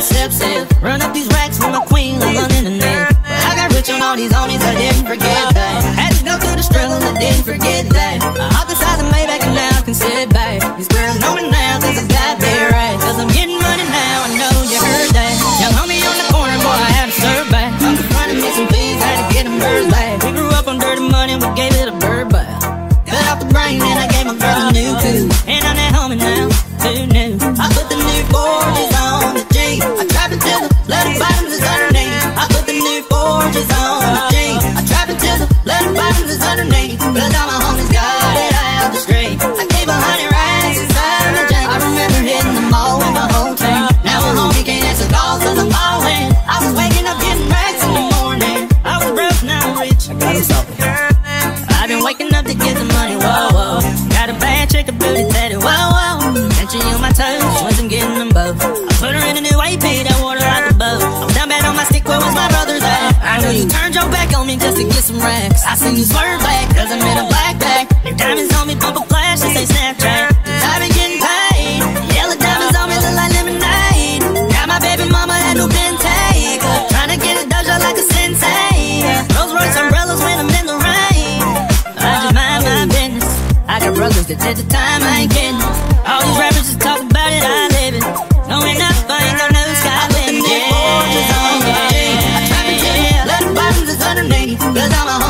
myself uh, said Run up these racks for my queen on internet But I got rich on all these homies, I didn't forget that. Had to go through the struggle, I didn't forget that. Uh, I hopped inside the Maybach and now I can sit back. These girls know me now, cause it's got me right. Cause I'm getting money now, I know you heard that. Young homie on the corner, boy, I had to serve back. The front and make some fees, had to get them birds back. We grew up on dirty money, we gave it a bird bath Cut off the brain and I gave my girl a new coupe And I'm at home now, I put the new Forgis on the G I trap until the letter bottoms is underneath I put the new Forgis on the G I trap until the letter bottoms is underneath Cause all my homies got it out the street I gave a hundred inside my jank I remember hitting the mall with my team Now a homie can't answer calls cause I'm falling I was waking up getting racks in the morning I was broke, now I'm rich I got something I've been waking up to get the money, whoa, whoa. Got a bad chick, a booty tatted, whoa, whoa. Tension on my once I'm getting them both. I put her in a new AP, that water out the boat. I was down bad on my stick, where was my brother's at? I know you turned your back on me just to get some racks. I seen you swerve back, cause I'm in a black bag. New diamonds on me, bumper flash, this ain't Snapchat. struggles that at the time I ain't getting. All these rappers just talk about it, I live it. No Knowing I find no new sky when yeah. yeah. I trap into the blood bottoms is underneath. Cause I'm a